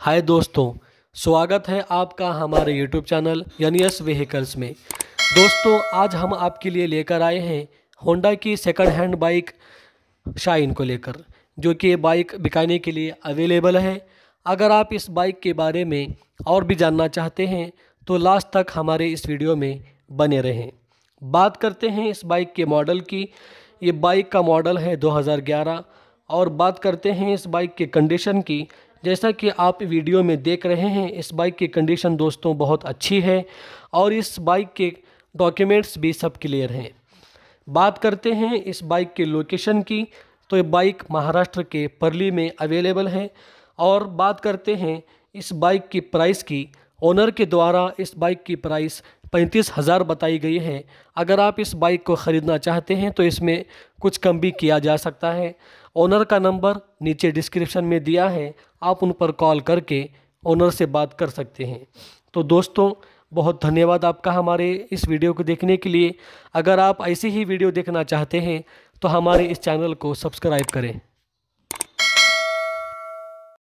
हाय दोस्तों, स्वागत है आपका हमारे यूट्यूब चैनल यानी एस व्हीकल्स में। दोस्तों, आज हम आपके लिए लेकर आए हैं होंडा की सेकंड हैंड बाइक शाइन को लेकर, जो कि ये बाइक बिकाने के लिए अवेलेबल है। अगर आप इस बाइक के बारे में और भी जानना चाहते हैं तो लास्ट तक हमारे इस वीडियो में बने रहें। बात करते हैं इस बाइक के मॉडल की। ये बाइक का मॉडल है 2011 और बात करते हैं इस बाइक के कंडीशन की। जैसा कि आप वीडियो में देख रहे हैं, इस बाइक की कंडीशन दोस्तों बहुत अच्छी है और इस बाइक के डॉक्यूमेंट्स भी सब क्लियर हैं। बात करते हैं इस बाइक के लोकेशन की तो ये बाइक महाराष्ट्र के परली में अवेलेबल है और बात करते हैं इस बाइक की प्राइस की ओनर के द्वारा इस बाइक की प्राइस पैंतीस हज़ार बताई गई है। अगर आप इस बाइक को ख़रीदना चाहते हैं तो इसमें कुछ कम भी किया जा सकता है। ओनर का नंबर नीचे डिस्क्रिप्शन में दिया है। आप उन पर कॉल करके ओनर से बात कर सकते हैं। तो दोस्तों, बहुत धन्यवाद आपका हमारे इस वीडियो को देखने के लिए। अगर आप ऐसी ही वीडियो देखना चाहते हैं तो हमारे इस चैनल को सब्सक्राइब करें।